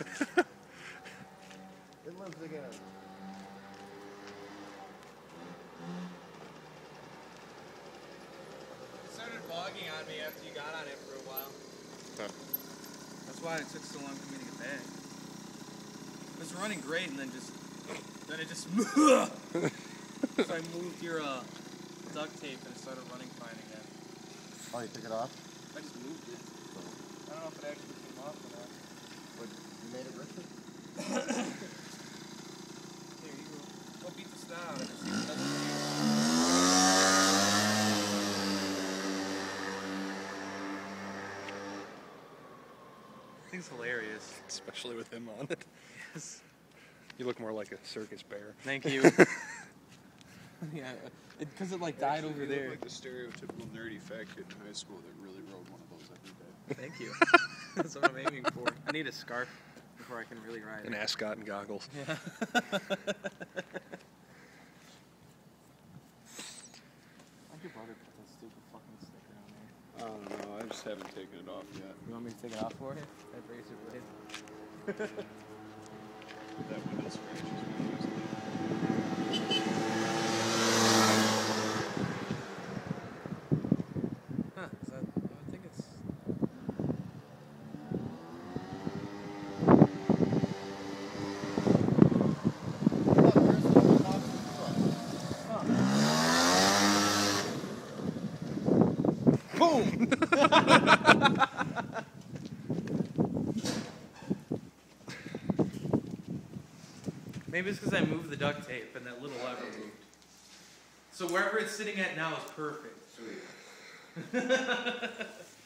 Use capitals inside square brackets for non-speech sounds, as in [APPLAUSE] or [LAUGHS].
it lives again. It started vlogging on me after you got on it for a while. Huh. That's why it took so long for me to get back. It was running great and then just then it just [LAUGHS] So I moved your uh, duct tape and it started running fine again. Oh, you took it off? I just moved it. It's hilarious. Especially with him on it. Yes. You look more like a circus bear. Thank you. [LAUGHS] [LAUGHS] yeah, because it, like died Actually, over you look there. like the stereotypical nerdy fat kid in high school that really rode one of those every day. Thank you. [LAUGHS] That's what I'm aiming for. I need a scarf before I can really ride An it. ascot and goggles. Yeah. Your brother put that stupid fucking sticker on there? I don't know. I just haven't taken it off yet. You want me to take it off for you? That razor blade. That window scratches me easily. Huh, is that, I think it's... Boom! Maybe it's because I moved the duct tape and that little lever moved. So wherever it's sitting at now is perfect. Sweet. [LAUGHS]